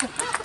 Oh.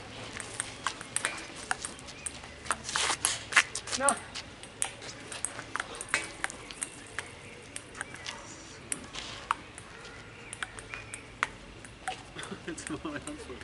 No. Jetzt machen wir ganz voll